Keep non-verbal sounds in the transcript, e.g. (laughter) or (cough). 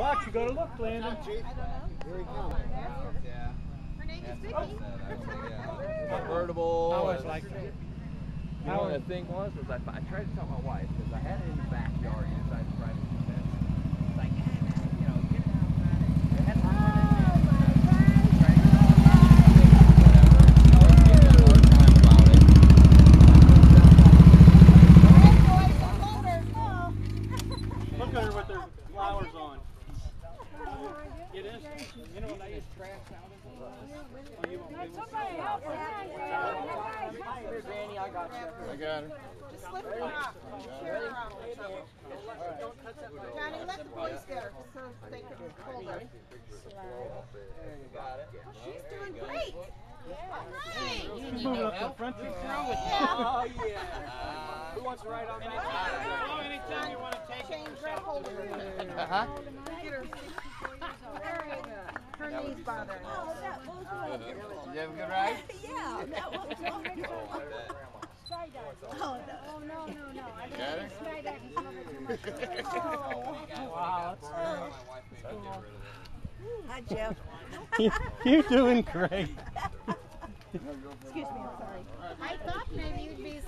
Watch, you gotta look, Landon. Here he comes. Yeah. Her name is That's what I Vicky. said. I said, yeah. Convertible. I always and- liked. You know what the thing was? Was I, I tried to tell my wife because I had it in the backyard inside the private fence. It's like, hey man, you know, get it outside. It had my run in there. Tried to tell her, whatever. I was giving her a hard time about it. Look at her with her flowers on. It is. You know what I use trash out of Oh, you won't be able to see it. Here, Granny, I got you. I got her. Just lift her up. Carry her out. Johnny, let the boys get her so they can hold her. Got. She's doing great. Hey. She's moving up the front. She's through with you. Oh, yeah. Who wants to ride on that? Oh, anytime you want to take Shane, grab hold of her. Uh-huh. Get her. Her knees bothering her. Did you have a good ride? (laughs) Yeah, that was (laughs) wonderful. (laughs) Oh, no, oh, no, no, no. I don't Got think her? skydiving's a little bit too much. Oh. Wow, Hi, Jeff. that's You're doing great. Excuse me, I'm sorry. I thought maybe you'd be